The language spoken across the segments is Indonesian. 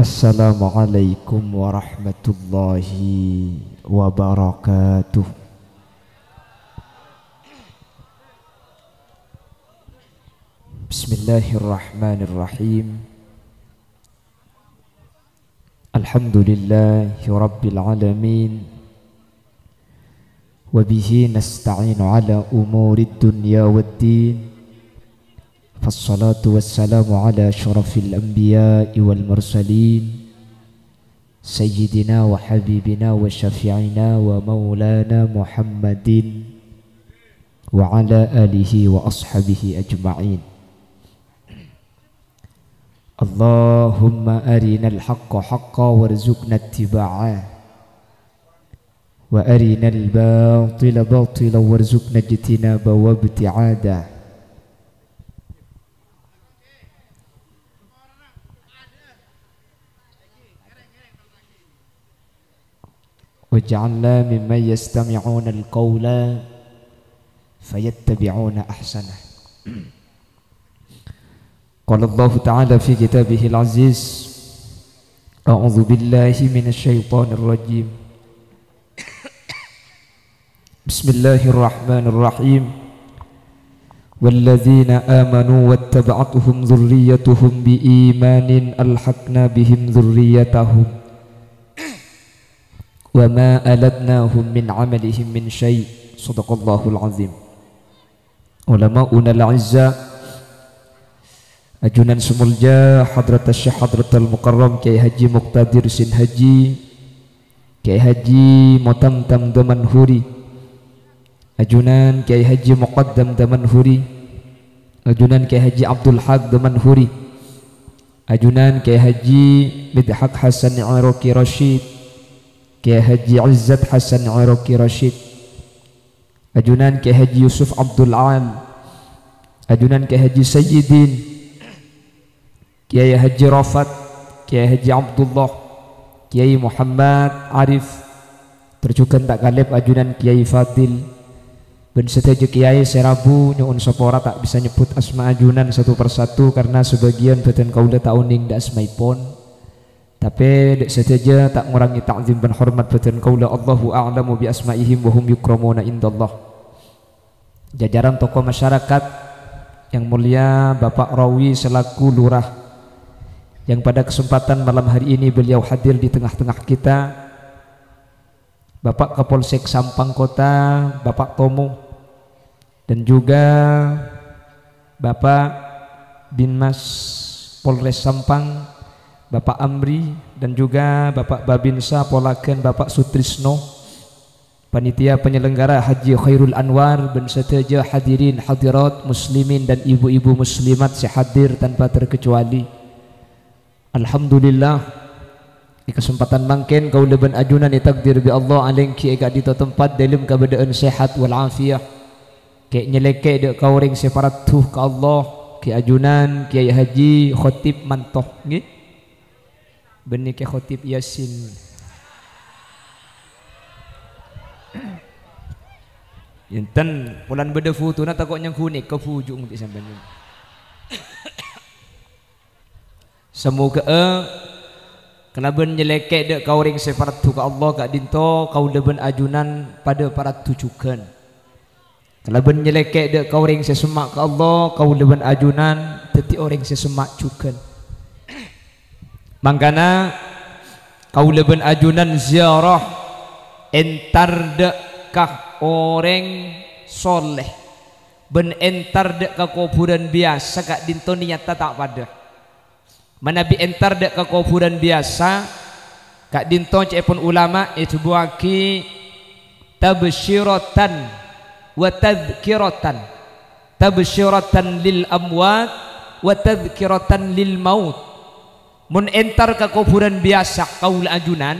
السلام عليكم ورحمة الله وبركاته. بسم الله الرحمن الرحيم. الحمد لله رب العالمين. وبه نستعين على أمور الدنيا والدين. فالصلاة والسلام على شرف الأنبياء والمرسلين سيدنا وحبيبنا وشفيعنا ومولانا محمد وعلى آله وأصحابه أجمعين. اللهم أرنا الحق حقا وارزقنا اتباعه وأرنا الباطل باطلا وارزقنا اجتنابه وابتعاده. واجعلنا ممن يستمعون القول فيتبعون أحسنه. قال الله تعالى في كتابه العزيز أعوذ بالله من الشيطان الرجيم. بسم الله الرحمن الرحيم. والذين آمنوا واتبعتهم ذريتهم بإيمان ألحقنا بهم ذريتهم. وما ألدناهم من عملهم من شيء. صدق الله العظيم. علماؤنا الأعزاء أجنان سمulja حضرة الشيخ حضرة المكرم كي هجي مقتدر سن هجي. كي هجي متمتم دمن هوري أجنان كي هجي مقدم دمن هوري أجنان كي هجي عبد الحق دمن هوري أجنان كي هجي مدحق حسن عروكي رشيد. Kiai Haji Izzat Hasan Iraqi Rashid. Ajunan Kiai Haji Yusuf Abdul Al Ajunan Kiai Haji Sayyidin. Kiai Haji Rafat. Kiai Haji Abdullah. Kiai Muhammad Arif. Terjukan tak kalib ajunan Kiai Fadil. Ben setuju Kiai Serabu Nyuun Sopora tak bisa nyebut asma ajunan satu persatu Karena sebagian beten kaulah tauning da asmaipon tapi dek saja tak mengurangi ta'zim dan hormat batan kaula Allahu a'lamu bi asma'ihim wa hum yukramuna indallah. Jajaran tokoh masyarakat yang mulia Bapak Rawi selaku lurah yang pada kesempatan malam hari ini beliau hadir di tengah-tengah kita Bapak Kapolsek Sampang Kota, Bapak Tomo dan juga Bapak Binmas Polres Sampang Bapak Amri dan juga Bapak Babinsa Polaken Bapak Sutrisno panitia penyelenggara Haji Khairul Anwar dan seteja hadirin hadirat muslimin dan ibu-ibu muslimat sehadir tanpa terkecuali. Alhamdulillah di kesempatan mangken kau leban ajunan takdir bi Allah aleng ki ega di tempat dalam keadaan sehat wal afiah. Ke nyeleke de kau ring separat tuh ke Allah ki ajunan kiai haji khotib mantoh nggih benih ke khotib yasin Yantan pulan beda foto na takut yang kunik ke fujung di sampai ni. Semoga eh kenapa nyelekek dek kau ring separatu ke Allah kak dinto kau leben ajunan pada para tujukan. Kenapa nyelekek dek kau ring sesemak ke Allah kau leben ajunan teti orang sesemak cukan. Mangkana kau leben ajunan ziarah entar dekah orang soleh. Ben entar dek ke kuburan biasa kak dinto nyata tak pada. Manabi entar dek ke kuburan biasa kak dinto cepon ulama itu buaki tabsyiratan wa tadhkiratan. Tabsyiratan lil amwat wa tadhkiratan lil maut mun entar ke kuburan biasa kaul ajunan.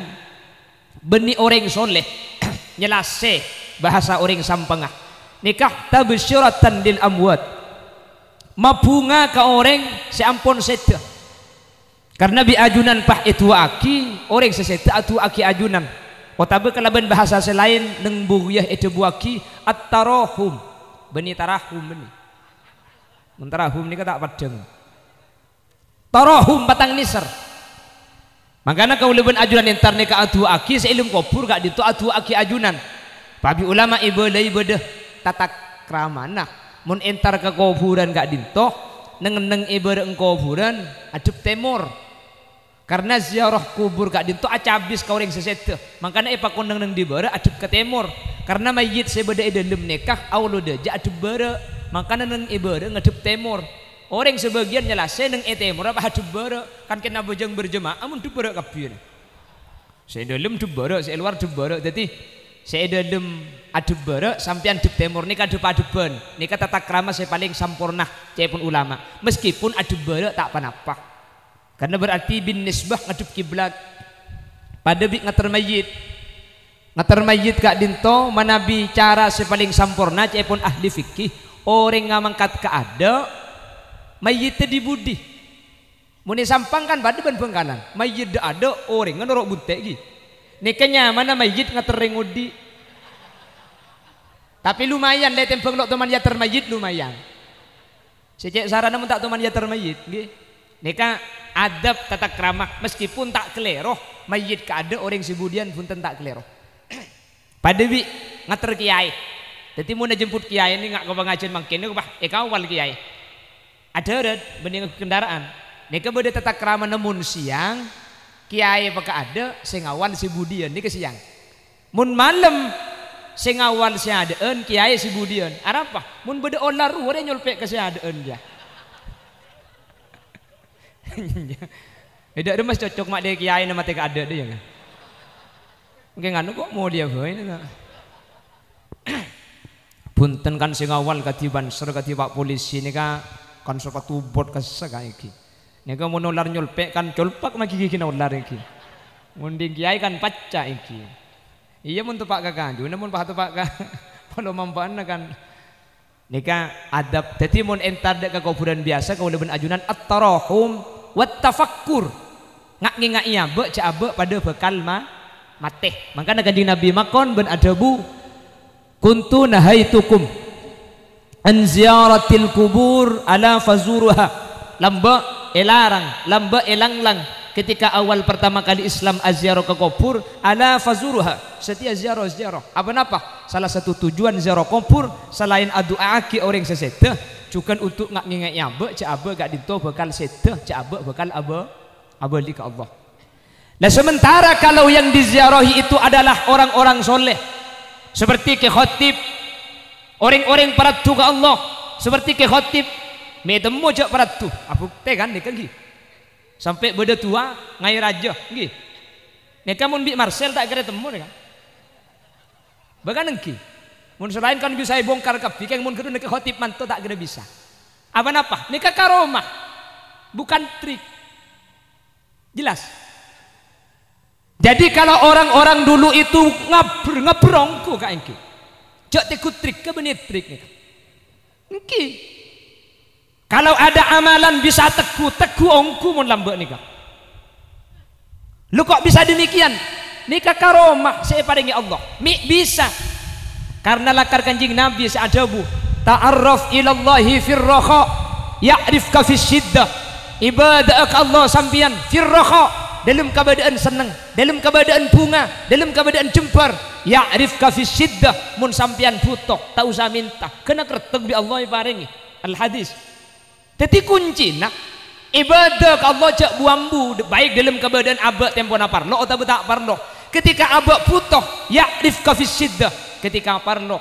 Beni orang soleh nyelase bahasa orang sampengah. Nikah tabsyiratan lil amwat. Mabunga ke orang seampun seta. Karena bi ajunan pah itu aki orang seseta atu aki ajunan. Otabe kalaban bahasa selain neng bugiyah itu buaki at-tarahum. Beni tarahum beni mentarahum ni kata padang Tarahum batang nisar. makanya kau lebih ajunan entar ka atu aki seilum kopur gak ditu atu aki ajunan. Pabi ulama ibadah ibadah tata krama nah mun entar ke kuburan gak dinto neng neng ibadah kuburan adup temur. Karena ziarah kubur gak dinto acabis kau yang sesete makanya epa kondang neng di bara adup ke temur. Karena mayit sebeda dalam nikah awal udah adup bara makanya neng ibadah ngadup temur orang sebagian nyelase neng etemur apa adup bara kan kena bojang berjemaah mun dup bara kabir saya dalam dup bara saya luar dup bara jadi saya dalam adu bara sampean adu temur nika adu paduban nika tata krama saya paling sempurna saya pun ulama. Meskipun adu bara tak apa-apa karena berarti bin nisbah ngadu kiblat. Pada bi ngater mayit. Ngater mayit gak dinto mana bicara saya paling sempurna saya pun ahli fikih. Orang ngamangkat ke ada mayitnya dibudi muni sampang kan pada ban bengkalan mayit ada orang ngenorok buntek gitu nikahnya mana mayit ngaterengudi tapi lumayan le tempeng lo teman ya termayit lumayan. Sejak sarana mun tak teman ya termayit nggih. Nikah adab tata krama meskipun tak keleroh mayit ka ada orang sebudian pun tak keleroh pada bi ngater kiai. Jadi mau jemput kiai ini nggak kau pengajian makin bah eh kau wal kiai ada bening kendaraan. Nikah beda tata krama namun siang kiai apakah ada sing awan si budian ini kesiang mun malam sing awan si adaan kiai si budian. Apa? Mun beda olar ure nyolpek ke si adaan tidak ada mas cocok mak dia kiai nama teka ada dia kan mungkin kan kok mau dia boy ini punten kan sing awal katiban ser katiba polisi ini kan kan sepatu bot kesek iki Nika mau nular nyulpek kan culpak maki gigi nular iki. Munding kiai kan paca iki. Iya mun pak kakanju, namun pak pak ka kalau mampana kan Nika adab Jadi mun entar dek kuburan biasa kau lebih ajunan at-tarahum wat tafakkur. Ngak ngingak iya be ca abe pada bekal ma mate. Makanya kanjeng Nabi makon ben adabu kuntu nahaitukum an ziyaratil kubur ala fazuruha. Lamba elarang lamba elanglang. Ketika awal pertama kali Islam aziarah ke kubur ala fazuruha. Setiap ziarah ziarah. Apa napa? Salah satu tujuan ziarah kubur selain adu aki orang sesete juga untuk ngak ngingat nyabe cak abe gak dito bakal sete cak abe bakal abe abe ke Allah. Nah sementara kalau yang diziarahi itu adalah orang-orang soleh seperti ke khotib orang-orang para tuga Allah. Seperti ke khotib me temu jak peratu apa teh kan nih gi sampai beda tua ngai raja gi nek kamu bi Marcel tak kira temu kan bahkan nengki. Mun selain kan bisa bongkar kapi kan mun kudu nek khotib mantu tak kira bisa. Apa napa? Nek karomah bukan trik. Jelas. Jadi kalau orang-orang dulu itu ngabr ngabrongku kak engki jak tekut trik ke benih trik nih engki kalau ada amalan bisa teguh, teguh ongku mun lambek nikah. Lu kok bisa demikian? Nikah karomah saya paringi Allah. Mi bisa. Karena lakar kanjing Nabi seadabu. Ta'arraf ilallahi firraha ya'rifka fis syiddah. Ibadah Allah sampian firraha dalam keadaan senang, dalam keadaan bunga, dalam keadaan jempar. Ya'rifka fis syiddah mun sampian butuh, tak usah minta. Kena kertek bi Allah paringi. Al hadis jadi kunci nak ibadah ke Allah cak buambu baik dalam keadaan abad tempo na parlo atau tak parlo. Ketika abad putoh ya rifka fisiddah ketika parlo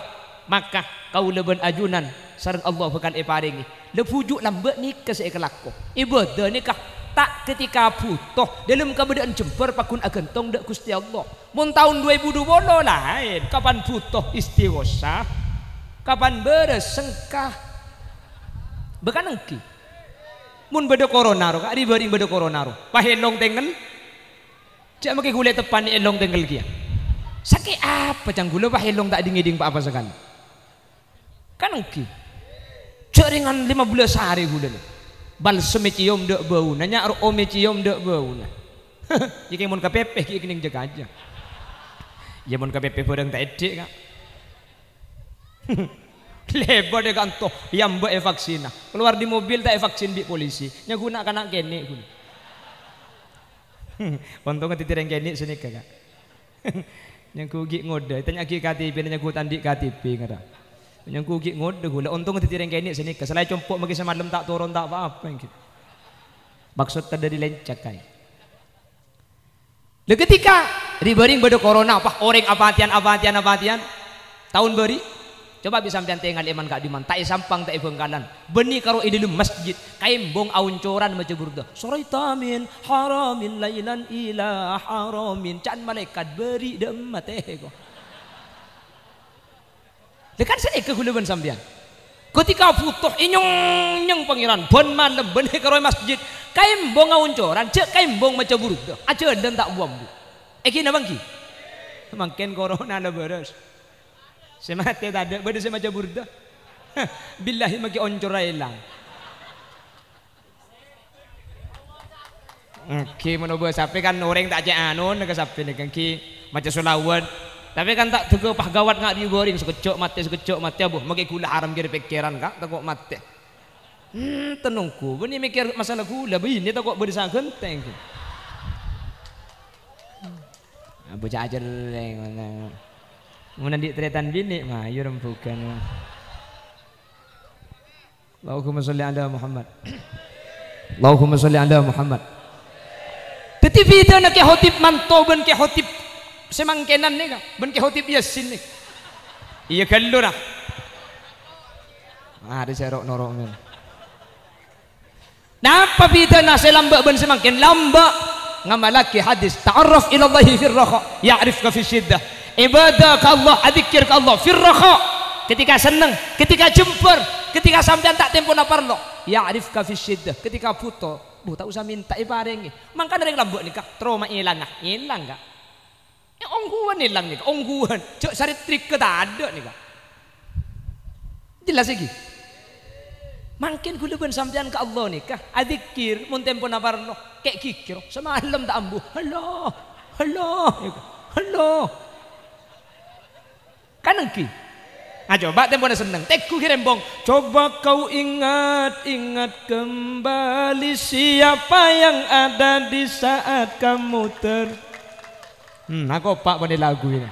maka kau leben ajunan sarang Allah bukan iparingi. Lepujuk lambat nikah saya kelako. Ibadah nikah tak ketika putoh dalam keadaan jemper pakun agentong dak Gusti Allah. Mun tahun 2020 lain kapan putoh istighosa kapan beresengkah Bekan engki. Mun beda corona ro, ari bari beda corona ro. Pahelong tengen. Cak make gule tepan elong tengel kia. Sakit apa cang gula pahelong tak dingiding pak apa sekali. Kan engki. Cak ringan 15 hari gula. Bal semecium dek bau, nanya ro omecium dek bau. Jika mun kapepeh ki kini jaga aja. Ya mun kapepeh bodang tak edek kak. lebar dia kanto yang buat vaksin keluar di mobil tak vaksin di polisi nya guna kanak kene guna Untung titireng kene sini kagak. Yang kugi ngode, tanya ki KTP nanya ku tandi KTP ngada. Yang kugi ngode gula untung titireng kene sini ke. Selain compok magi semalam tak turun tak apa-apa gitu. Maksud tadi lencak kai. Le ketika dibering pada corona apa orang apatian apatian apatian tahun beri Coba bisa sampean tengal iman kak diman, tak sampang tak bengkalan. Beni karo ide masjid, kaimbong auncoran maca burda. Suraita haramin lailan ila haramin. Can malaikat beri dem mate ko. Dekan saya kehuluban sampean. Ketika butuh inyong nyong pangeran bon malam beni karo masjid, kaimbong auncoran, cek kaimbong maca burda. Aja dan tak buam. Eki nabangki. Mangken corona na beres. Semate tadi, beda saya macam burda. Billahi maki oncor lang. Oke, menurut sapi kan orang tak cek anu, sapi nih kan ki macam sulawan. Tapi kan tak tega pah gawat ngak digoreng sekecok mati sekecok mati abuh maki gula haram kira pikiran kak takut mati. Hmm, tenungku, bani mikir masalah gula, begini takut berdesa genteng. Hmm. Bocah ajar yang Mun di tretan bini mah ayo rembukan. Allahumma sholli ala Muhammad. Allahumma sholli ala Muhammad. Tetapi itu nak ke hotip manto ben ke hotip semangkenan ni kan, ben ke hotip yasin ni. Iya kallo lah. Ah, ada serok norok men. Napa bida na selamba ben semangken lamba ngamalaki hadis. Ta'arraf ila Allah fi raha ya'rifka fi syiddah. Ibadah ke Allah adzikir ke Allah. Firraha ketika senang ketika jempur ketika sampean tak tempo na parlo ya'rifka fi syiddah. Ketika butuh bu tak usah minta iparengi mangka dari lambuk nikah trauma hilang ah. Hilang enggak ya ongguan hilang nih ongguan cok sari trik ke ada nih jelas lagi makin guluban sampean ke Allah nikah adzikir mun tempo na parlo kayak kikir semalam tak ambu halo halo halo Kanengki. Nah coba tempo seneng. Teku kirembong. Coba kau ingat, ingat kembali siapa yang ada di saat kamu ter. Hmm, aku pak pada lagu ini.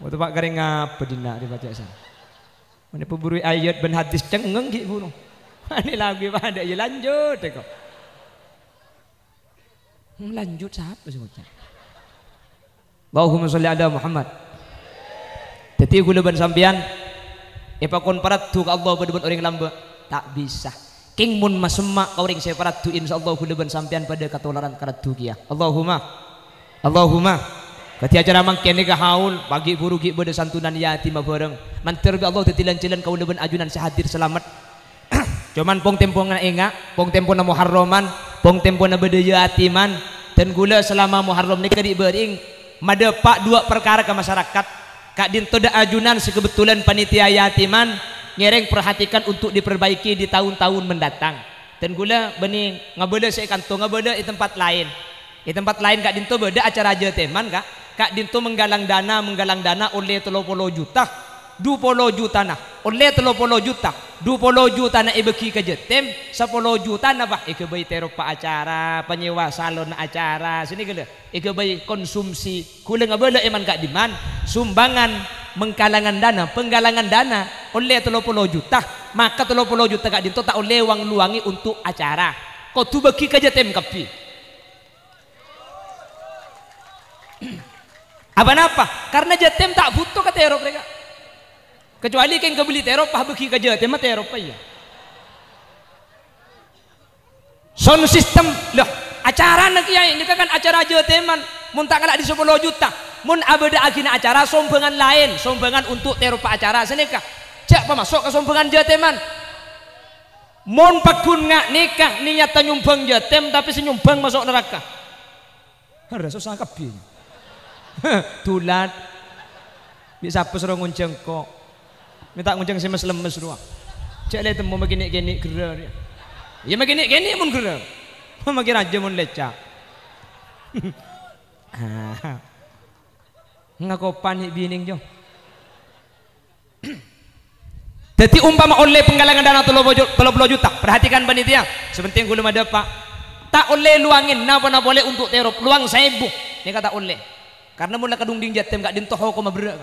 Waktu pak kering apa dina dibaca sana. Mana pemburu ayat ben hadis cengeng gitu pun. Ini lagu pada ya lanjut teko. Hmm, lanjut siapa sebutnya? Allahumma sholli ala Muhammad. Jadi gula ban sampian ipakon paratu ka Allah berdebat orang lamba tak bisa. King mun masemak orang saya paratu insyaallah gula ban sampian pada katolaran karatu kia. Allahumma Allahumma Ketika acara mangkene ka haul bagi guru ki bade santunan yatim bareng. Mantir Allah tetilan-cilan kau leban ajunan sehadir selamat. Cuman pong tempo nga inga, pong tempo na muharraman, pong tempo na bade yatiman dan gula selama muharram ni kadi bering madepak dua perkara ke masyarakat Kak Dinto da ajunan sekebetulan panitia yatiman ngereng perhatikan untuk diperbaiki di tahun-tahun mendatang. Dan gula bening ngabeda saya kanto ngabeda di tempat lain. Di tempat lain Kak Dinto beda acara aja teman Kak. Kak Dinto menggalang dana menggalang dana oleh 30 juta. 20 juta na oleh 30 juta. 20 juta na ibeki ke jetem 10 juta na bah ikebay terok pa acara penyewa salon acara. Sini gila ikebay konsumsi kulang abala iman kak diman. Sumbangan mengkalangan dana penggalangan dana oleh 30 juta. Maka 30 juta kak dinto tak oleh wang luangi untuk acara. Kau tu beki ke jetem kapi apa napa? Karena jetem tak butuh kata terok mereka. Kecuali keng kebeli terop pah beki ka jate mah terop ya sound system lah acara nak ya ini kan acara jate man. Mun tak di 10 juta. Mun abada agina acara sombangan lain sombangan untuk terop acara senika cak masuk ke sombangan jate man? Mun pakun ngak nikah niat nyumbang jatem tapi senyumbang masuk neraka. Harus susah kabeh tulat bisa apa suruh ngunceng minta nguncang si mas lemes doang cek lihat mau makin gini dia ya makin gini pun gerak makin aja mun lecak. Ngaku panik bining jo. Jadi umpama oleh penggalangan dana 30 juta. Perhatikan panitia. Sepenting belum ada pak. Tak oleh luangin napa na boleh untuk terop. Luang sebu ni kata oleh karena mula kadung ding jatem gak dintoh ko mabere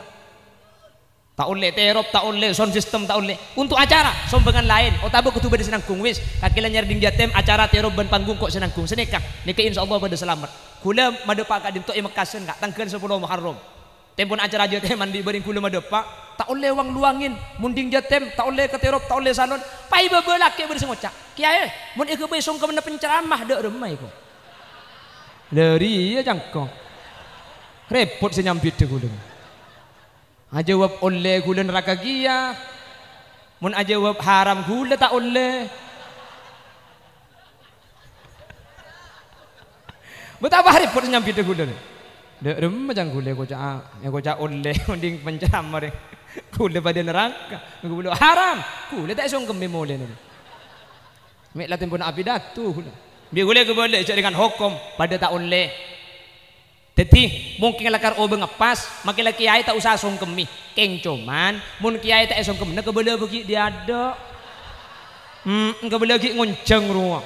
tak oleh terop tak oleh sound system tak oleh. Untuk acara sombengan lain. Oh tabu ketuba di senangkung wis. Kakilan nyari ding jatem acara terop ban panggung kok senangkung. Seneka nika insyaallah pada selamat. Kula madepa kak dintoh imakasen kak. Tangkeun 10 Muharram. Tempon acara jatem mandi bering kula madepa tak oleh wang luangin. Munding jatem tak oleh keterop tak oleh salon. Pai bebelak ke bersengocak kiai mun ikut besong ke mana penceramah dek remai ko dari ya jangko repot senyampit de kula aja wab oleh neraka gia. Mun aja wab haram gula tak oleh betapa hari pun nyampi de gula de rem macam gula ko ca ya ko ca oleh mending penceramah deh gula pada neraka. Gula haram. Gula tak song kemi mole ni. Mek latin pun api datu gula. Bi gula ke boleh dengan hukum pada tak oleh jadi mungkin lakar obe ngepas, makin laki kiai tak usah songkemi. Keng cuman, mun kiai tak songkem, nak kebela bagi dia ada. Hmm, kebela bagi ngonceng ruang.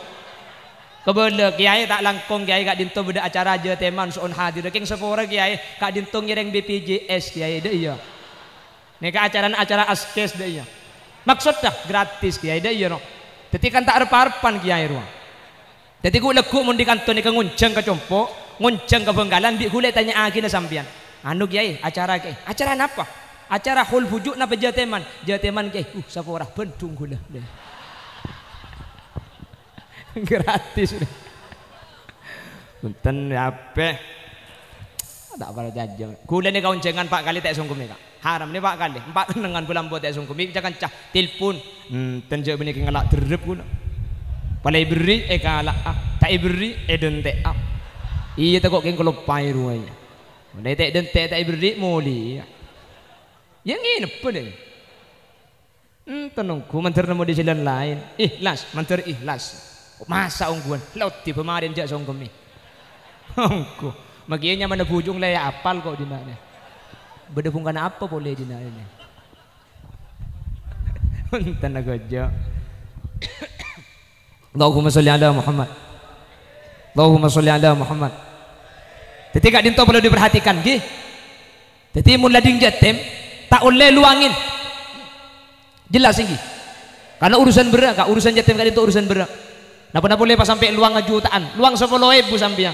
Kebela kiai tak langkong kiai kak dinto beda acara aja teman soon hadir. Keng sepora kiai kak dinto ngereng BPJS kiai deh iya. Nih acara acara askes deh iya. Maksud dah gratis kiai deh iya no. Jadi kan tak arep-arepan kiai ruang. Jadi gue lekuk mun di kantor nih ngonceng ke Benggalan bi hule tanya akhir na sampian anu kiai acara kiai acara apa acara hul bujuk na pejateman jateman kiai uh sapora bentung gula gratis Punten apa tak pada jajang gula ni kauncengan pak kali tak sungkum ni kak. Haram ni pak kali. Empat kenangan bulan buat tak sungkum jangan cah telepon hmm benih kengalak terep gula Palai beri eh kalak ah. Tak beri eh ah Iya tak kok keng kelopai ruanya. Mulai tak dan tak tak berdik muli. Yang ini apa deh? Hmm, tenungku mantar nemu di jalan lain. Ikhlas, mantar ikhlas. Masa ungguan, laut di pemarin jak songkom ni. Ongku, maginya mana bujung lah apal kok dina ni. Berdepungkan apa boleh dina ini? Tanah kerja. Allahumma salli ala Muhammad. Allahumma salli ala Muhammad. Jadi kak dinto perlu diperhatikan gih. Jadi mulai ding tak oleh luangin. Jelas ini. Karena urusan berat kak urusan jatem kak dinto urusan berat. Napa napa boleh pas sampai luang jutaan, luang sepuluh ribu sampian.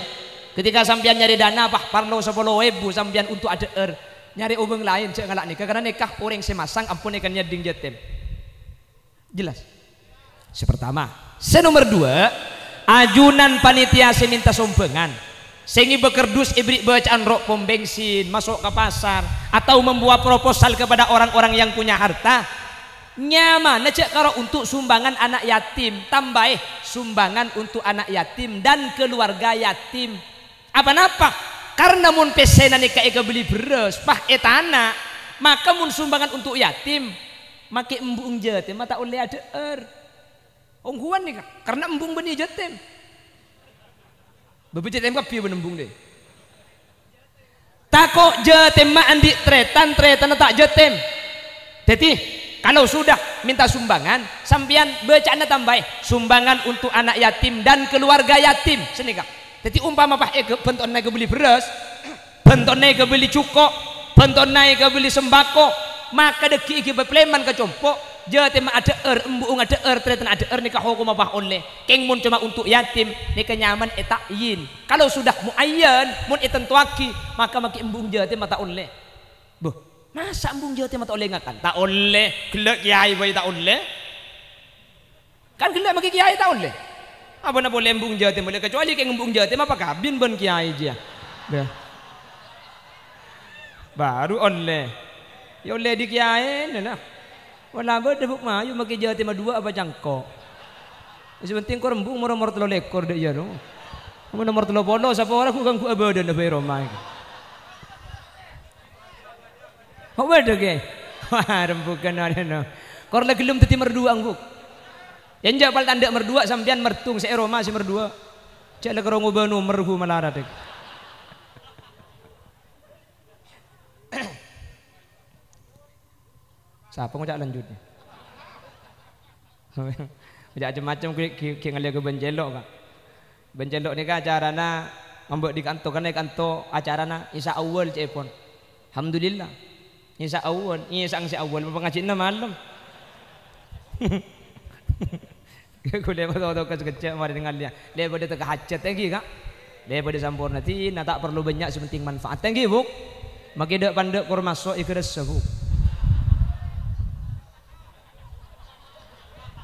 Ketika sampian nyari dana apa parlo sepuluh ribu sampian untuk ada er nyari ubeng lain cek ngalak nikah karena nikah orang semasang ampun ikan ding jatem. Jelas. Sepertama. Senomor dua, ajunan panitia seminta sumbangan Sengi bekerdus ibrik bacaan rok pom bensin masuk ke pasar atau membuat proposal kepada orang-orang yang punya harta. Nyaman necek karo untuk sumbangan anak yatim tambah sumbangan untuk anak yatim dan keluarga yatim. Apa napa karena mun pesena nika eka beli beras pah etana maka mun sumbangan untuk yatim. Make embung jatim mata oleh ada er ongguan nih karena embung benih jatim Bebejet tempat piye menembung deh. Takok jetem mak andi tretan tretan tak jetem. Jadi kalau sudah minta sumbangan, sambian bacaan tambah sumbangan untuk anak yatim dan keluarga yatim. Sini kak. Jadi umpama pak eh benton naik beli beras, benton naik beli cuko, benton naik beli sembako, maka deki iki bepleman ke compok, jate ma ada er embuung ada er tretan ada er nikah hukum apa oleh. Keng mun cuma untuk yatim nikah nyaman etak yin. Kalau sudah muayyan mun itentuaki maka maki embung jate mata oleh. Boh masa embung jate mata oleh ngakan? Tak oleh. Gelek kiai boy tak oleh. Kan gelek maki kiai tak oleh. Apa nak boleh embung jate boleh? Kecuali keng embung jate apa kabin ben kiai dia? Baru oleh. Ya oleh di kiai nah Wala ba debuk mayu maki jati dua apa jangko. Sebenting ko rembung moro moro telo lekor de iya no. Mo nomor telo polo sapa ora ku kang ku abada na bay Roma. Ho wede ge. Rembukan ada no. Kor lagi lum teti merdua angguk. Yang jabal tanda merdua sampean mertung se Roma si merdua. Cek lagi rongo banu merhu malarat. Siapa ngajak lanjut ni? Ngajak macam-macam ki ngalih ke benjelok kak. bencelok ni acara na ngambek di kantor kan kantor acara na isa awal cepon alhamdulillah isa awal isa ang si awal pengajian malam Kule pa tahu kas kecil mari dengan dia. Daripada teka hajat lagi kak. Daripada sampurna tina tak perlu banyak sepenting manfaat. You buk. Maki dak pandek kur masuk ikhlas sebuk.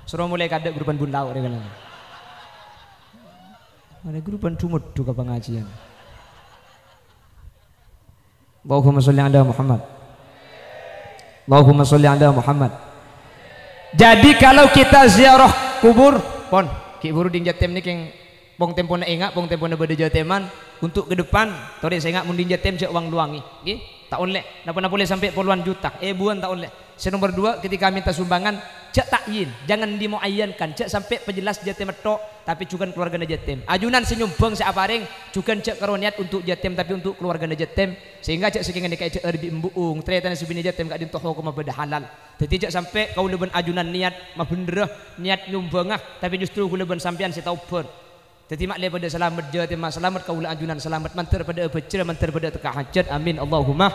Suruh mulai kadek grupan bundau dia kan. Ada grupan cumut juga pengajian. Allahumma salli ala Muhammad. Allahumma salli ala Muhammad. Jadi kalau kita ziarah kubur, pon, ki buru ding jatem ni keng pong tempo na ingat, pong tempo na bade jateman untuk ke depan, tori saya ingat munding jatem cek uang luangi, ki? Tak oleh, napa napa boleh sampai puluhan juta, eh buan tak oleh. Senomor dua ketika minta sumbangan cek takyin jangan dimuayyankan. Cek sampai penjelas jatim tok tapi juga keluarga jatim ajunan senyumbang saya apareng juga cek karoniat untuk jatim tapi untuk keluarga jatim sehingga cek sekingan dikai cek erbi embuung ternyata subini jatim gak dintoh hukum beda halal. Jadi cek sampai kau leben ajunan niat mah bener niat nyumbang ah. Tapi justru kau leben sampean si tauber jadi mak pada selamat jatim selamat kau ajunan selamat. Mantar pada apa mantar pada teka hajat amin. Allahumma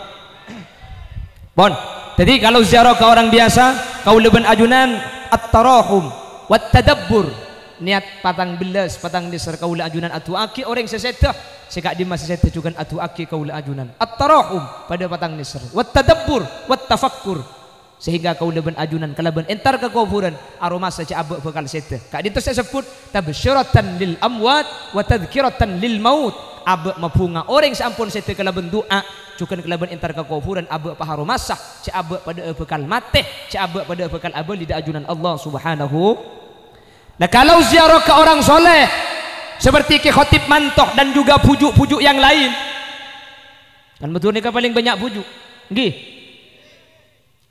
Bon. Jadi kalau ziarah ke orang biasa, kau leben ajunan at-tarahum wat tadabbur. Niat patang belas, patang disar kau ajunan atu aki orang seseta. Sekak di masa seseta juga atu aki kau ajunan. At-tarahum pada patang disar. Wat tadabbur, wat tafakkur. Sehingga kau leben ajunan kalaban entar ke kuburan aroma saja abek bekal seta. Kak itu saya sebut tabsyiratan lil amwat wa tadhkiratan lil maut. Abek mapunga orang seampun seta kalaban doa cukan kelaban entar ke kufuran abe paharu masah. Ci abe pada bekal mate ci abe pada bekal abe lidah ajunan Allah subhanahu. Nah kalau ziarah ke orang soleh seperti ke khotib mantoh dan juga pujuk-pujuk yang lain. Kan betul ni paling banyak pujuk. Nggih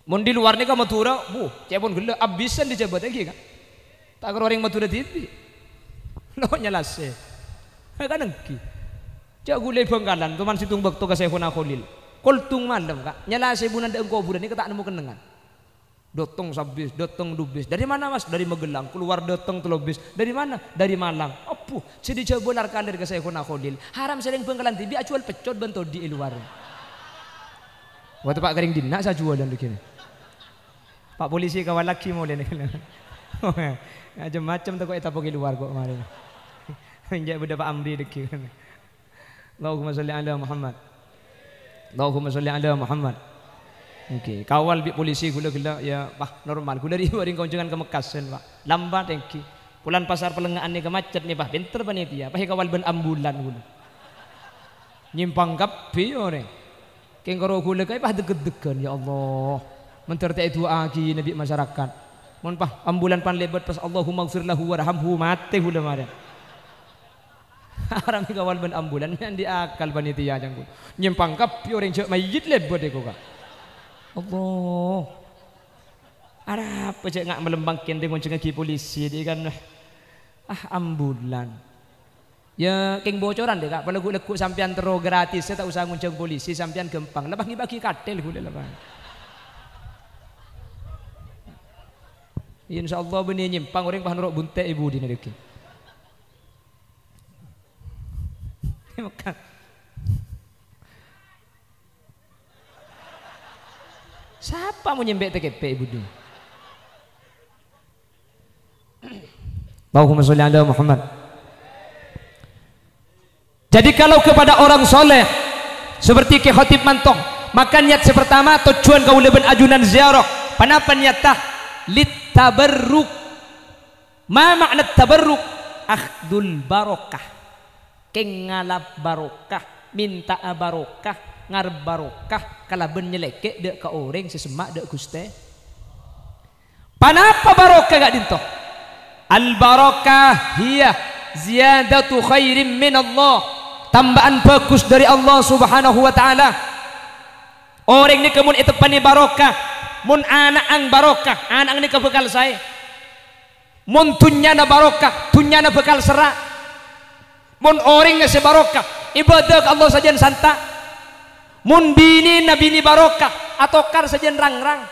mun di luar ni kan matura bu cepon gila abisan dijabat lagi kan tak orang matura titi lo nyalase kan nengki Cak gulai bengkalan tuman situng bakto ka Syekhuna Khalil. Koltung malam kak. Nyala sebunan da engkau bulan ini ketak nemu kenengan. Dotong sabis, dotong dubis. Dari mana mas? Dari Magelang. Keluar dotong telobis. Dari mana? Dari Malang. Apu, sedi coba benar kalir ke Syekhuna Khalil. Haram sering bengkalan tibi acual pecot bentuk di luar. Waktu Pak Kering Dina saya jual dan begini. Pak polisi kawan laki mau nih. Macam-macam tuh kok eta pergi luar kok kemarin. Menjak budak Pak Amri deki. Allahumma salli ala Muhammad. Allahumma salli ala Muhammad. Okey, kawal bi polisi gula gula ya bah normal. Gula di waring kunjungan ke Mekasen, Pak. Lambat tengki. Pulan pasar pelengahan ni ke macet ni, Pak. Pinter panitia. Pak kawal ben ambulan gula. Nyimpang kapi ore. Keng karo gula kay pah deged-degan ya Allah. Menterta itu agi nabi masyarakat. Mun pah ambulan pan lebat pas Allahumma gfir lahu warhamhu mate gula mare. Haram kawal ban ambulan yang diakal panitia jangku. Nyimpang kap orang cek mayit lebot deko kak. Allah. Apa cek ngak melembangkan dengan cengaki polisi dia kan ah ambulan. Ya keng bocoran deh kak. Kalau gue lekuk sampean tero gratis, saya tak usah nguncang polisi sampean gempang. Lepas bagi katel gue lepas. Insya Allah benih nyimpang orang bahan rok bunte ibu di. Bukan. Siapa mau nyembek TKP ibu dia? Allahumma sholli ala Muhammad. Jadi kalau kepada orang soleh seperti ke khotib mantong, maka niat sepertama tujuan kau lebih ajunan ziarah. Kenapa niatah? Lit tabarruk. Ma makna tabarruk? Akhdul barokah. Keng ngalap barokah. Minta barokah. Ngar barokah. Kalaben nyeleke dek ke orang sesemak dek guste. Panapa barokah gak dinto? Al barokah hiya ziyadatu khairin min Allah tambahan bagus dari Allah subhanahu wa ta'ala. Orang ni kemun itu pani barokah mun anak ang barokah. Anak ni kebekal saya. Mun tunyana barokah. Tunyana bekal serak mun orang ngasih barokah. Ibadah Allah saja santa. Mun bini nabi ni barokah. Atau kar saja rang-rang.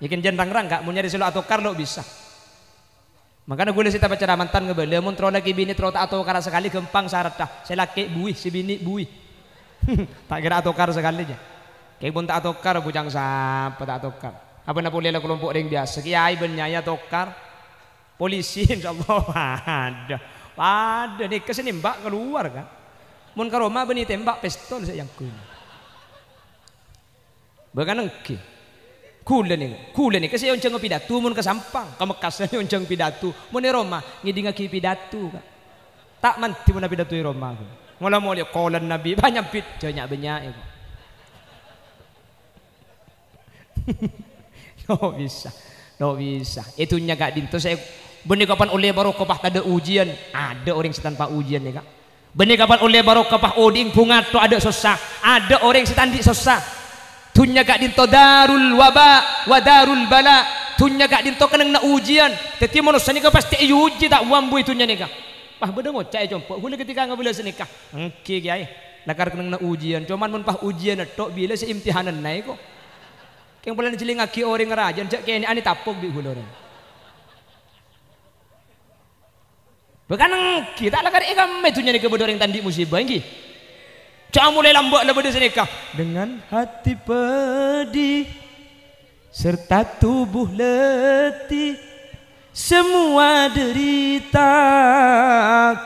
Yakin jen rang-rang kak mun nyari selo atau kar lo bisa. Makanya gue sita baca mantan ngebel, mun tro lagi bini tro tak atau kara sekali gempang syarat dah. Saya laki bui si bini bui. tak kira atau kara sekali aja. Kayak pun tak atau kara bujang sampai tak atau kara. Apa nak boleh kelompok ring biasa. Kiai benyaya tokar. Polisi insyaallah ada. Ada nih ke sini mbak keluar kan. Mun ke Roma beni tembak pistol saya yang kun. Bahkan engke. Kula kula nih kasi onceng pidato mun ke Sampang, ke Mekas onceng pidato. Mun di Roma ngidinga ki pidato ka. Tak manti mun pidato di Roma. Mula mula kolan Nabi banyak pit banyak banyak itu. no bisa, no bisa. Itunya gak dinto saya benih kapan oleh baru kapah ada ujian, ada orang tanpa ujian ya kak. Benih kapan oleh baru kapah oding pungat tu ada susah, ada orang setandik susah. Tunya gak dinto darul waba wa darul bala. Tunya gak dinto kenang na ujian. Teti manusia ni pasti uji tak wambu itunya ni ka pah beda ngocak e jompo. Hule ketika ngabula senikah engke kiai. Nakar kenang na ujian. Cuman mun pah ujian tok bila se imtihanan naik kok keng bulan jeling aki orang rajan jak kene ani tapok di hulu orang Bukan kita lakar ikam itunya ni kebodohan tandi musibah ini. Jangan mulai lambat lah pada senikah. Dengan hati pedih serta tubuh letih semua derita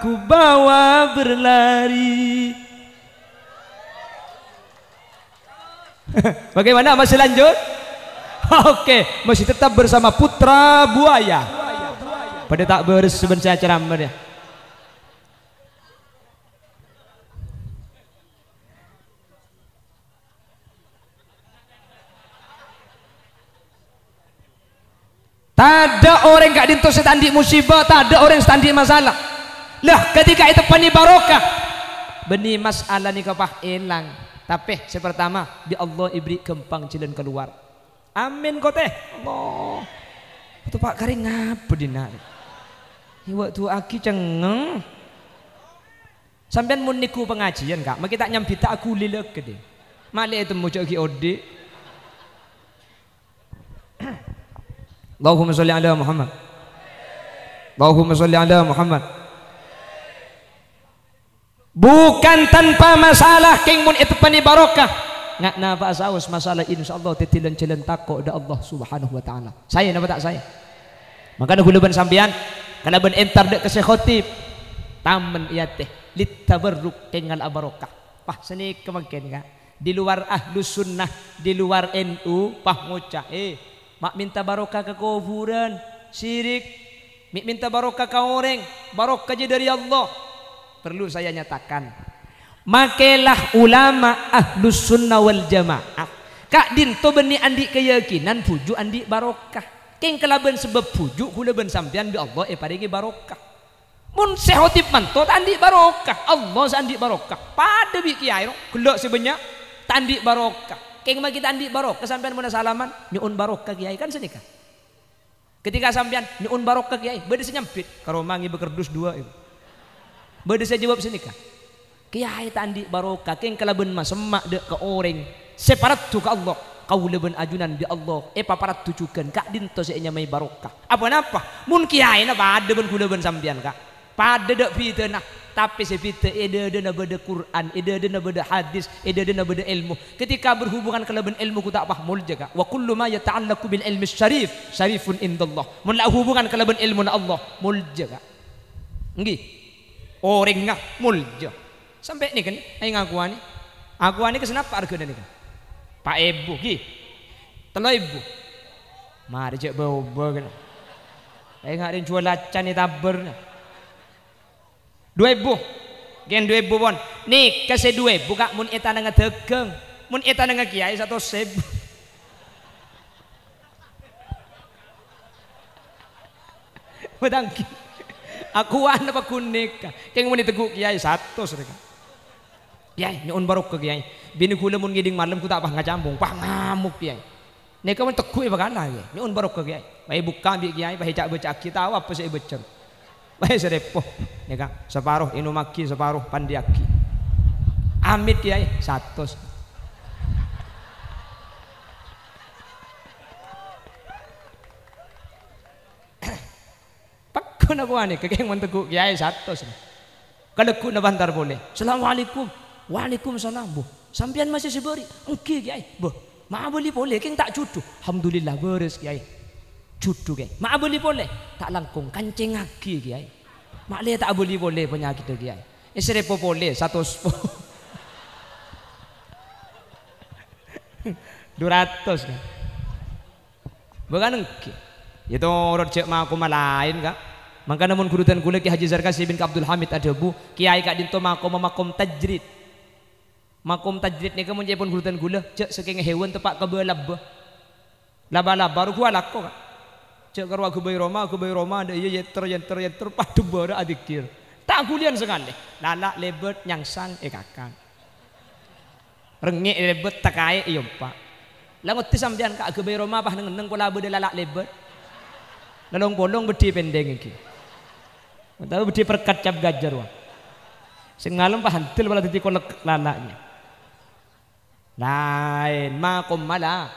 ku bawa berlari. Bagaimana masih lanjut? Oke, masih tetap bersama Putra Buaya. Pada tak bersebenarnya ceramah Tak ada orang gak dintu setandi musibah, tak ada orang setandi masalah. Lah ketika itu pani barokah. Benih masalah ni kapah hilang. Tapi sepertama di Allah ibri kempang jalan keluar. Amin kau teh. Allah. Itu Pak Karing ngapa dina? Waktu aki cengeng. Sampai mun niku pengajian kak, mak kita nyambita aku lilek gede. Malik itu mau ki ode. Allahumma salli ala Muhammad Allahumma salli ala Muhammad bukan tanpa masalah king mun itu pani barokah. Ngak napa asaus masalah insyaallah titilan jalan takok da Allah subhanahu wa ta'ala. Saya napa tak saya? Makanya huluban sambian kana ben entar dek ke khotib tamen iya teh litabarruk kengal abarokah pah seni kemangken ka di luar ahlus sunnah di luar NU pah ngucah eh mak minta barokah ke kuburan syirik minta barokah ke orang barokah aja dari Allah perlu saya nyatakan. Makelah ulama ahlus sunnah wal jamaah. Kak dinto beni andi keyakinan pujuk andi barokah. Keng kelaban sebab pujuk kulaban sampean bi Allah eh paringi barokah. Mun sehotip mantot andi barokah. Allah sandi barokah. Pada bi kiai kulok sebanyak tandi barokah. Keng magi tandi barok kesampean mana salaman nyuun barok ke kiai kan senika. Ketika sampean nyuun barok ke kiai, beda senyampit karo mangi bekerdus dua itu. Beda saya jawab senika. Kiai tandi barokah keng kelaben mas semak de ke orang separat tu ke Allah. Kau leben ajunan di Allah. Eh paparat tujukan kak dinto saya nyamai barokah. Apa napa? Mun kiai na pada ben kula ben sampean kak. Pada dek fitnah tapi sepita ada ada beda Quran ada ada beda hadis ada ada beda ilmu. Ketika berhubungan ke leban ilmu ku tak pahmul jaga wa kullu ma yata'allaqu bil ilmi syarif syarifun indallah. Mun la hubungan ke leban ilmu na Allah mul jaga orang ngah mulja sampai ni kan ai ngaku ani aku ani kesenapa harga ni kan? Pak Ibu nggih telo Ibu. Mari cek bau-bau kan. Ai ngarin jual lacan ni. Taber dua ibu. Gen dua ibu pun nih kasih dua ibu kak. Mun eta nengah tegeng mun eta nengah kiai satu Bedangki. Aku ana apa kunik. Keng mun teguk kiai satu mereka. Kiai nyuun barok ke kiai. Bini kula mun ngiding malam ku tak apa ngacambung, pah ngamuk kiai. Nek kamu teguk ya bakal ya. Nyuun barok ke kiai. Bayi buka bi kiai, bayi cak baca kita apa sih becer. Baik serepo, kan? Separuh inumaki, separuh pandiaki. Amit kiai satu. Pak gua nih kekeng menteguk kiai satu sih. Kalau ku na bantar boleh. Assalamualaikum. Waalaikumsalam bu. Sampian masih seberi. Engki kiai. Bu. Maa boleh boleh. Keng tak cudu. Alhamdulillah beres kiai. Cudu kiai. Maa boleh boleh. Tak langkung kancing aki kiai. Mak le tak boleh boleh tu kiai. Istri po boleh satu spo. Dua ratus kan. Bukan engki. Itu orang cek maku malain kak. Maka namun kurutan kula Ki Haji Zarkasi bin Abdul Hamid ada bu kiai kak dinto maku memakom tajrid. Makom tajrid ni kamu pun kurutan gula cek saking hewan tepak kebelab. Laba-laba baru gua lakko kak. Cek karo aku Roma, aku Roma ada iya yeter yeter yeter padu bara adikir. Tak kulian sekali. Lala lebet nyangsang eh kakang. Rengek lebet takai iya pak. Langut sampean kak bayi Roma apa neng neng kula bude lalak lebet. Lalong bolong bedi pendeng iki. Tahu bedi perkat cap gajar wah. Sing ngalem pa hantil wala titi kolek lalaknya. Lain makom mala.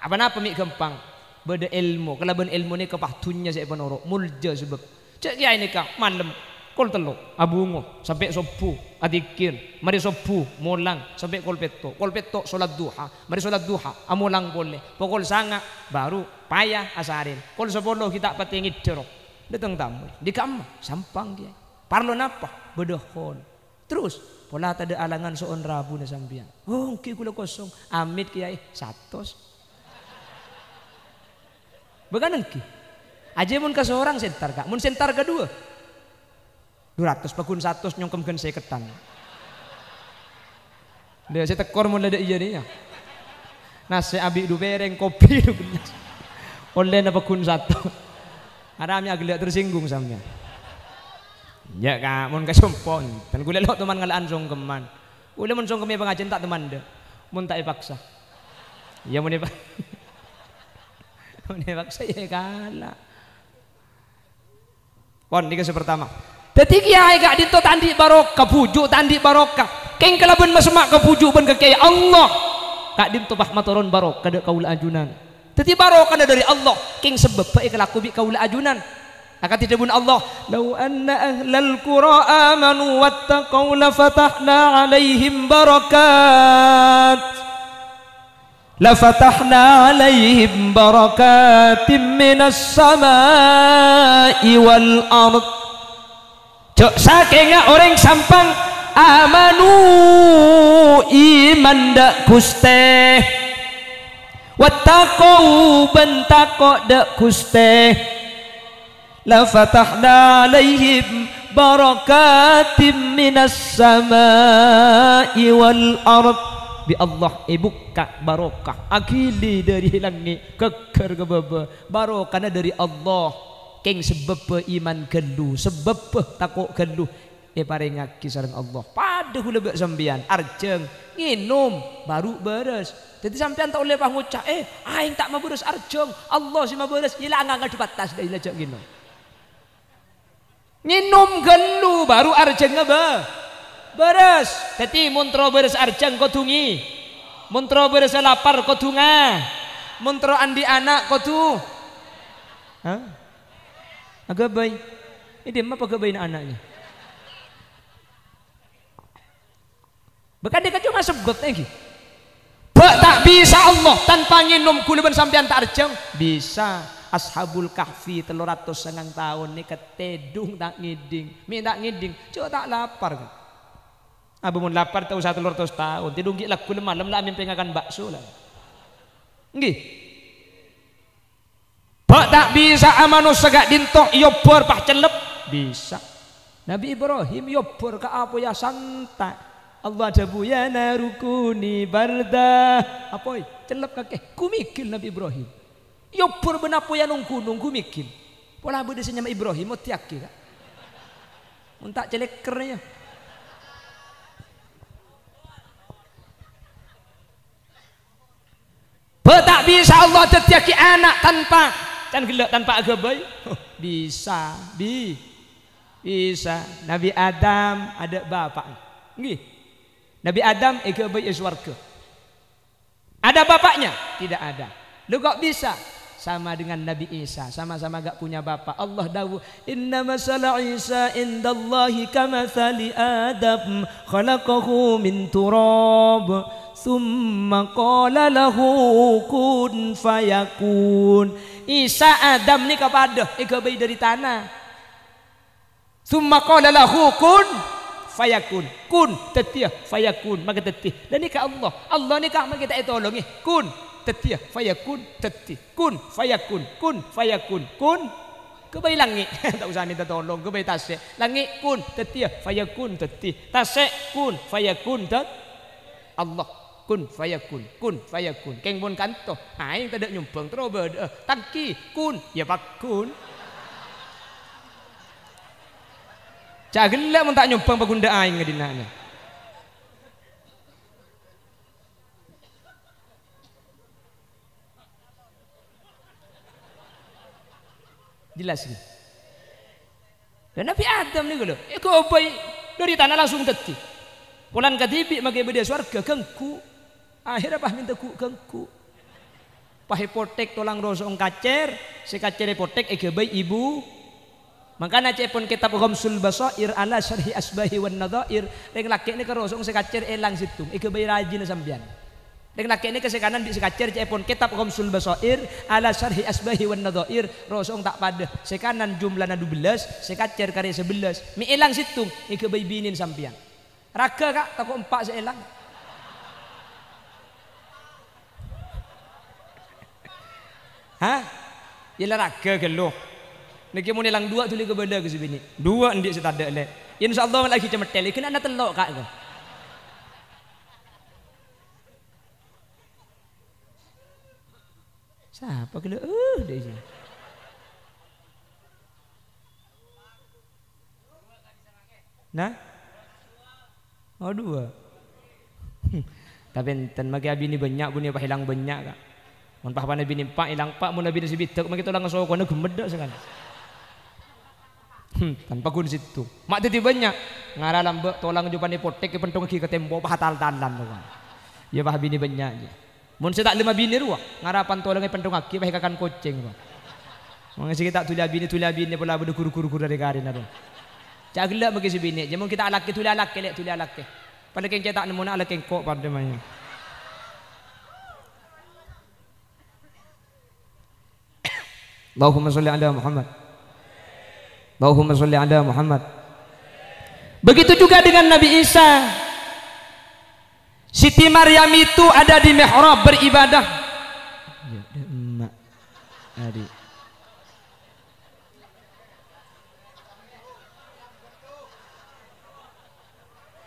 Apa napa mi gampang? Beda ilmu. Kalau ben ilmu ni kepahtunya saya penoro. Mulja sebab. Cek kiai ni kak malam. Kol telo, abungo, sampai sopu, adikir, mari sopu, molang, sampai kol peto, kol peto, solat duha, mari solat duha, amulang boleh, pokol sanga, baru payah asarin, kol sepuluh kita patingit cerok, datang tamu, di kamar, sampang dia, parlo napa, bedahon, terus, pola ada alangan soon rabu na sambian, oh, ki kula kosong, amit kiai, satos, Bukan ki, aja mun ke seorang sentar kak, mun sentar kedua, 200 pakun 100 nyongkem saya ketan. Dia saya tekor mulai ada iya dia. Nasi abi du bereng kopi du gelas. Pakun satu. Aramnya agak tersinggung samnya. Ya kak, mun kasumpon. Dan gue lo teman ngalaan songkeman. Gue mun songkemnya pengajian tak teman deh. Mun tak ipaksa. Ya mun ipaksa. mun ya kalah. Pon, ini pertama. Dadi kiai gak dito tandi barokah pujuk tandi barokah. Keng kelaben masemak ke pujuk ben ke kiai Allah. Kak dito bah matoron barokah dek kaula ajunan. Dadi barokah dari Allah. Keng sebab bae kelaku bi ajunan. Akan pun Allah. Lau anna ahlal qura amanu wattaqau la fatahna alaihim barakat. La fatahna alaihim barakatim minas samai wal ardh Cok saking orang sampang amanu iman dak kuste wattaqau bentako dak kuste. La fatahna alaihim barakatim minas samai wal ard. Bi Allah ibuka barokah. Akili dari langit keker ke baba. Barokahnya dari Allah. Saking sebab iman gelu sebab takut gelu e paringaki sareng Allah. Pada hula bek sampean arjeng nginum baru beres. Jadi sampean tak boleh ngucap eh aing tak mau beres arjeng. Allah sih mau beres. Hilang angkat di batas dah ilajak nginum nginum gelu baru arjeng ngebe. Beres. Jadi muntro beres arjeng kau tungi muntro beres lapar kau tunga muntro andi anak kau tu Hah? Agabay. Hindi, mapagabay na anaknya. Baka dia cuma sebut lagi. Bak tak bisa Allah tanpa nginum kuluban sampean tak arjang. Bisa. Ashabul kahfi telur ratus sengang tahun ni ketedung tak ngiding. Mi tak ngiding. Cuma tak lapar kan. Abu mun lapar tahu satu telur tahun. Tidung gila kulim malam lah amin pengakan bakso lah. Nggih. Pak tak bisa amanu segak dintok yobor pah celep bisa. Nabi Ibrahim yobor ke apa ya santai. Allah jabu ya narukuni barda. Apa celep kakek kumikil Nabi Ibrahim. Yobor benapo ya nunggu nunggu mikil. Pola bude senyama Ibrahim mau tiak kira. Muntak celek kernya. Tak bisa Allah tetiaki anak tanpa kan gelak tanpa agabai oh, bisa bi bisa Nabi Adam ada bapak nggih Nabi Adam agabai ya warga ada bapaknya? Tidak ada. Lu kok bisa? Sama dengan Nabi Isa sama-sama gak punya bapak. Allah dawu inna masalah Isa indallahi kamathali Adam khalaqahu min turab thumma qala lahu kun fayakun. Isa Adam ni kepada ikabai dari tanah. Thumma qala lahu kun fayakun. Kun tetia fayakun maka tetih dan ni ka Allah. Allah ni ka maka kita tolong kun tetia fayakun teti kun fayakun kun fayakun kun. Ke bayi langit. Tak usah minta tolong ke bayi tasik. Langit kun tetia fayakun teti tasik kun fayakun tet. Allah kun fayakun kun fayakun. Keng pun kanto ha yang tak ada nyumpang terus uh, tangki kun. Ya pak kun Cak gelak mun tak nyumpang pagunda aing ngadinanya. Jelas ni. Dan Nabi Adam ni kalau, eh kau bayi dari tanah langsung teti. Pulan katibi makai beda suarga kengku. Akhirnya pah minta ku kengku. Pah hipotek tolang rosong kacer, si kacer hipotek eke bayi ibu. Makanya cepon kitab Ghamsul Basair ala syarhi asbahi wan nadhair. Reng laki ni kerosong si kacer elang situ. Eke bayi rajin sambian. Dengan laki ini ke kanan di sekacer cepon kitab Ghamsul Basair ala syarhi asbahi wan nadhair rosong tak pada sekanan jumlahna 12 sekacer kare 11 mi elang situng ike bayi binin sampian raga kak takut empat seelang Hah? Yalah raga geluh. Niki mun elang dua tuli ke benda ke sebini. Dua ndik setada le. Insyaallah lagi cemetel. Kena ana telok kak. Ke. Siapa kena uh dia sini. Nah? Oh dua. Tapi enten magi abi ni banyak punya apa hilang banyak kak. Mun pah nabi ni pak hilang pak mun nabi si bitek magi tolong so kono gemedak sekali. Hmm, tanpa kun situ. Mak tadi banyak. Ngara lambe tolong jupan ni potek ke pentong ki ke tembok pah tal-talan tu kan. Ya pah bini banyak je. Mun saya tak lima bini ruah, ngarapan tolong ai pentong aki pah kakan kucing. Mga sige tak tulia bini tulia bini pula bedu kuru-kuru dari karin ada. Cak gelak bagi si bini. Jamun kita alak tulia alak kelek tulia alak ke. Pada keng cetak nemu nak alak keng kok pada maya. Allahumma salli ala Muhammad. Allahumma salli ala Muhammad. Begitu juga dengan Nabi Isa. Siti Maryam itu ada di mihrab beribadah. Ya, emak. Adik.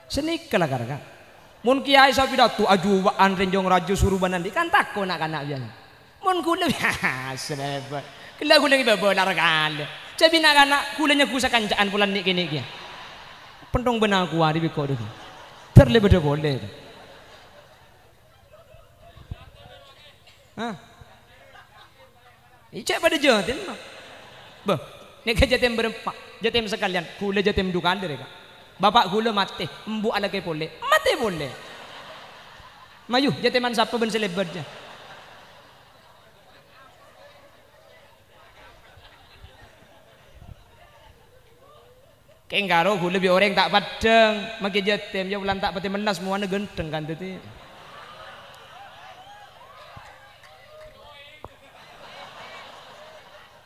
Senikah lah kan. Mun kiai sa pidato aju an renjong rajo suruban nanti kan takko nak kanak biasa. Mun kula biasa. Kula ngi bebolar kan. Cabi nak kanak kulanya kusa kancaan pulan ni kini kia. Pentong benar ku ari biko tu. Terle bede boleh. Hah? Icek pada jatim mah. Bah, ni ke jatim berempat. Jatim sekalian. Kula jatim dukan mereka. Bapak gula mati, embu ala ke mati boleh. Mayu, jatiman siapa ben selebarnya. Kenggaro gula bi orang tak padang, maki jatim, ya bulan tak pati menas semua genteng kan tadi.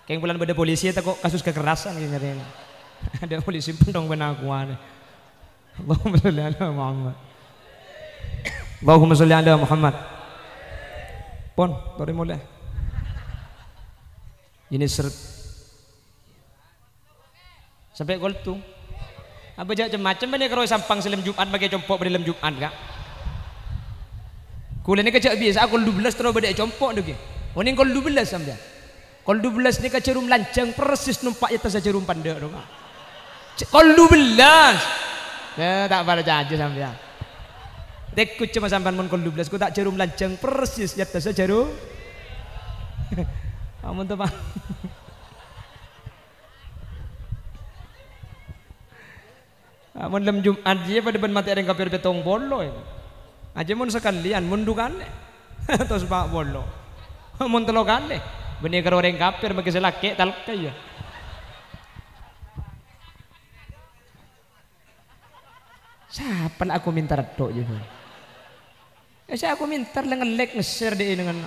Keng bulan beda polisi tak kok kasus kekerasan gitu nyari. Ada polisi pendong benakuan. Allahumma salli ala Muhammad. Allahumma salli ala Muhammad. Pon, dari mulai. Ini seret. Sampai gol tu. Apa macam mana kalau sampang selim Jumat bagi compok pada lem Jumat kak? Kuliah ni kecak biasa, aku 12 terus beda compok tu ke. Oh kau 12 sampai. Kau 12 ni kecerum lancang persis numpak atas cerum tu kak. Kau 12. Ya tak pada janji sampean. Dekut cuma sampean mun kol 12 ku tak cerum lancang persis nyata saja jarum. Amun tuh Pak. Amun lem Jumat dia pada ben mati ada kapir betong bolo. Aja mun sekalian mundukan. Terus Pak bolo. Mun telo kali. Benih karo orang kafir bagi selaki talak ya. Siapa lah aku minta redo juga. Ya saya aku minta lek ngeser deh dengan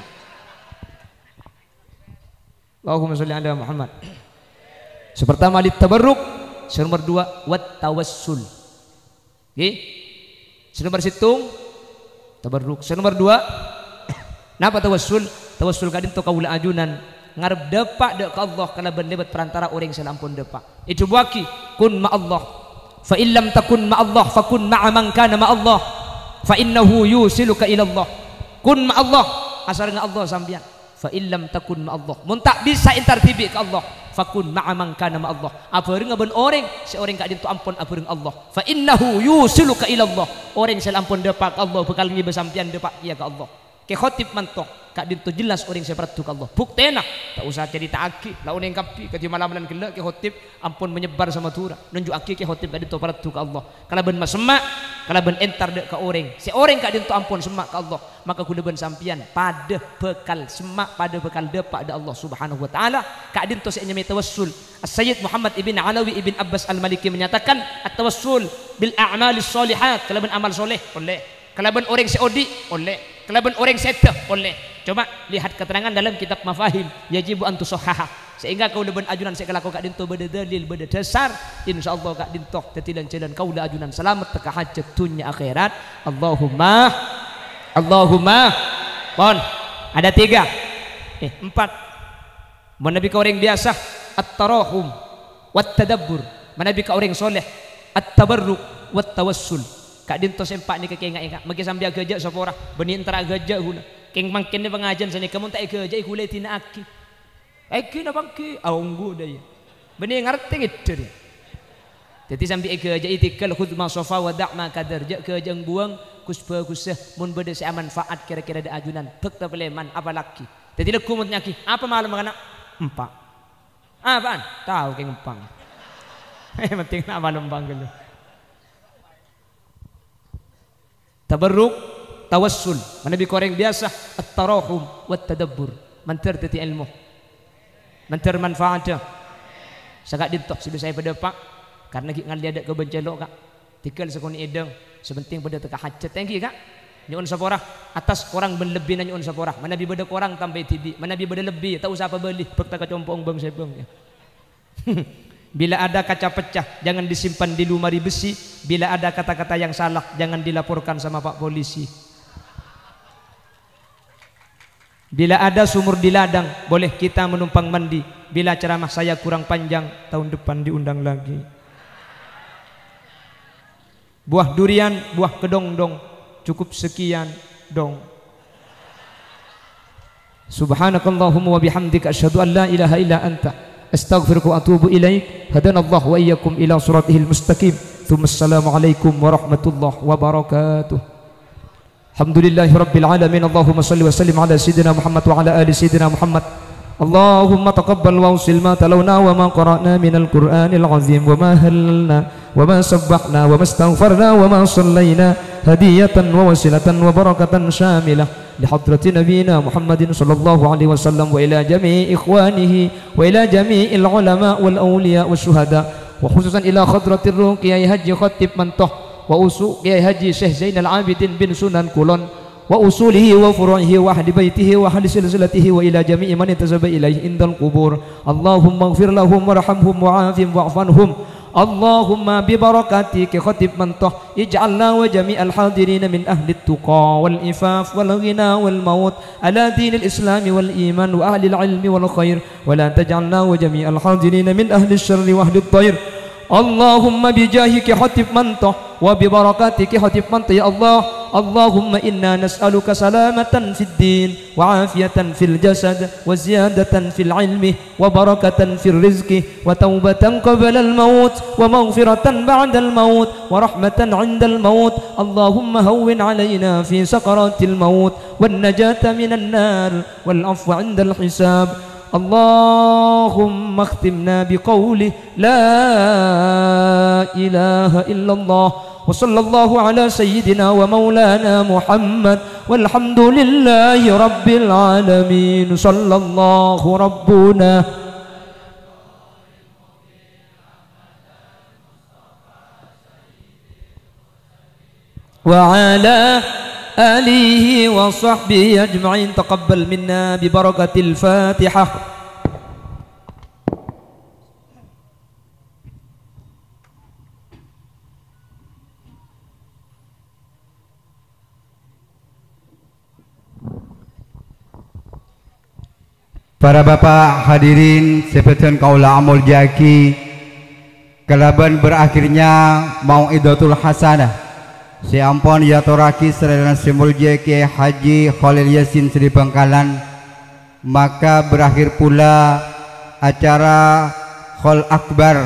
Allahumma sholli ala Muhammad. Sepertama di tabarruk, nomor dua wat tawassul. Oke? Nomor situng tabarruk. Nomor dua Napa tawassul? Tawassul kadin to kaula ajunan ngarep depak dek ke Allah kana ben perantara orang selampun depak. Itu buaki kun ma Allah fa illam takun ma Allah fakun ma'a man kana ma Allah fa innahu yusiluka ila Allah kun ma Allah dengan Allah sambian fa illam takun ma Allah mun tak bisa intartibi ke Allah fakun ma'a man kana ma Allah. Apa ring ben orang? Seorang kak dintu ampun apa ring Allah. Fa innahu yusiluka ila Allah. Orang sel ampun depak Allah bekal ngi besampian depak kia ke Allah ke khotib mantok kak dintu jelas orang seperti Allah. Buktena tak usah cerita aki lawan yang kapi ke malam dan gelak ke khotib ampun menyebar sama tura nunjuk aki ke khotib kak dintu peratu ke Allah. Kalau ben masemak kalau ben entar dek ke orang. Si orang kak dintu ampun semak ke Allah maka kuda ben sampian. Pada bekal semak pada bekal depak da Allah subhanahu wa ta'ala. Kak dintu si nyami tawassul. As-Sayyid Muhammad ibn Alawi ibn Abbas Al-Maliki menyatakan at-tawassul bil a'mali sholihat kalau ben amal soleh boleh kalau ben orang si odi boleh kelaban orang seta boleh. Coba lihat keterangan dalam kitab mafahim yajibu antu sohaha sehingga kau leban ajunan saya kalau kak dinto beda dalil beda dasar. Insyaallah kak dinto tetilan jalan kau le ajunan. Selamat teka hajat dunia akhirat. Allahumma Allahumma. Pon ada tiga. Eh empat. Menabi kau orang biasa at-tarahum wat tadabbur menabi kau orang soleh at-tabarruk wat tawassul kak dinto sempak ni kekengak ingak magi sambil gajak sapa ora beni antara gajak huna keng mangkin ni pengajian sini. Kamu tak iku le tina aki. Aki na bangki aunggu daya beni ngerti gitu dia. Jadi sambil gajak itikal khud ma sofa wa da' ma kadar jak gajang buang kusba kusah mun beda si manfaat kira-kira ada ajunan. Bek ta peleman apa laki? Jadi leku mun nyaki apa malam makana empat. Apaan? Tahu keng empang. Eh penting nak malam bang tabarruk tawassul. Manabi koreng biasa at-tarahum wat tadabbur mantar tati ilmu. Mantar manfaatnya. Sagak dintok sudah saya pada pak. Karena dia ada kebencelok kak. Tikal sekuni edeng sebenting pada teka hajat. Thank kak. Nyuun sapora atas orang berlebih na nyuun sapora manabi beda korang tambah tibi. Manabi beda lebih. Tahu siapa beli? Pertaka compong bang sebang ya Bila ada kaca pecah, jangan disimpan di lumari besi. Bila ada kata-kata yang salah, jangan dilaporkan sama Pak Polisi. Bila ada sumur di ladang, boleh kita menumpang mandi. Bila ceramah saya kurang panjang, tahun depan diundang lagi. Buah durian, buah kedong-dong, cukup sekian dong. Subhanakallahumma wa bihamdika asyhadu an la ilaha illa anta أستغفرك وأتوب إليك. هدانا الله وإياكم إلى صراطه المستقيم. ثم السلام عليكم ورحمة الله وبركاته. الحمد لله رب العالمين. اللهم صل وسلم على سيدنا محمد وعلى آل سيدنا محمد. اللهم تقبل وأوصل ما تلونا وما قرأنا من القرآن العظيم. وما هللنا وما سبحنا وما استغفرنا وما صلينا. هدية ووسلة وبركة شاملة. لحضرة نبينا محمد صلى الله عليه وسلم وإلى جميع إخوانه وإلى جميع العلماء والأولياء والشهداء. وخصوصا إلى خضرة الروح يا هجي خطب وأسوء يا هجي شيخ زين العابدين بن سنن كلون وأصوله وفروعه وأهل بيته وأهل سلسلته وإلى جميع من انتسب إليه عند القبور. اللهم اغفر لهم وارحمهم وعافهم واعف عنهم. اللهم ببركاتك ختم منطه اجعلنا وجميع الحاضرين من أهل التقى والإفاف والغنى والموت. على دين الإسلام والإيمان وأهل العلم والخير. ولا تجعلنا وجميع الحاضرين من أهل الشر وأهل الضير اللهم بجاهك حتف منطه وببركاتك حتف منطه يا الله اللهم إنا نسألك سلامة في الدين وعافية في الجسد وزيادة في العلم وبركة في الرزق وتوبة قبل الموت ومغفرة بعد الموت ورحمة عند الموت. اللهم هون علينا في سقرات الموت والنجاة من النار والعفو عند الحساب. اللهم اختمنا بقوله لا إله إلا الله. وصلى الله على سيدنا ومولانا محمد والحمد لله رب العالمين. صلى الله ربنا. وعلى آله وصحبه أجمعين. تقبل منا ببركة الفاتحة. Para bapak hadirin sepetan kaula amul jaki Kelaban berakhirnya mau idatul hasanah. Si ampun ya toraki serana simbol jaki Haji Khalil Yasin Sri Bangkalan Maka berakhir pula acara Khol Akbar.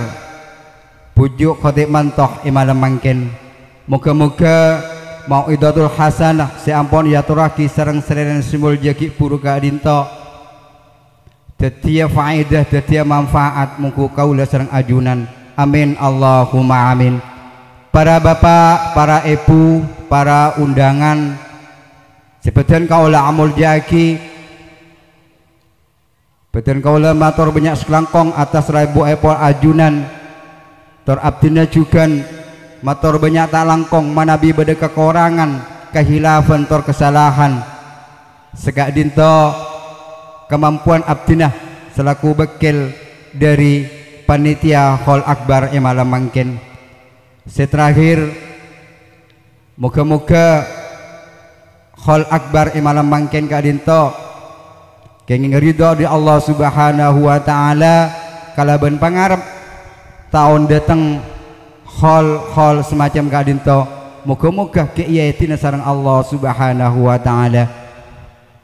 Pujuk khotib mantoh imalam mangkin. Muka-muka mau idatul hasanah Si ampun ya toraki serang serana simbol jaki Puruka Dinto Tetia faedah, tetia manfaat. Mungku kaulah serang ajunan. Amin. Allahumma amin. Para bapak, para ibu, para undangan. Seperti kaulah amul jaki. Betul kaulah matur banyak sekelangkong atas ribu ekor ajunan. Tor abdina juga Matur banyak tak langkong. Manabi beda kekurangan Kehilafan tor kesalahan. Segak dinto kemampuan abdinah selaku bekil dari panitia Hall Akbar Imalam Mangkin. Seterakhir moga-moga Hall Akbar Imalam Mangkin kadinto kenging ridho di Allah Subhanahu wa taala. Kalaban pangarep tahun datang hall-hall semacam kadinto moga-moga keiyatina sareng Allah Subhanahu wa taala.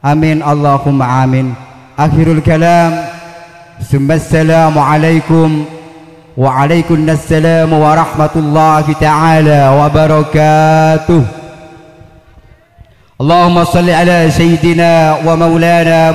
Amin. Allahumma amin akhirul kalam. Summa assalamu alaikum. Wa alaikum assalam wa rahmatullahi ta'ala wa barakatuh. Allahumma salli ala sayyidina wa maulana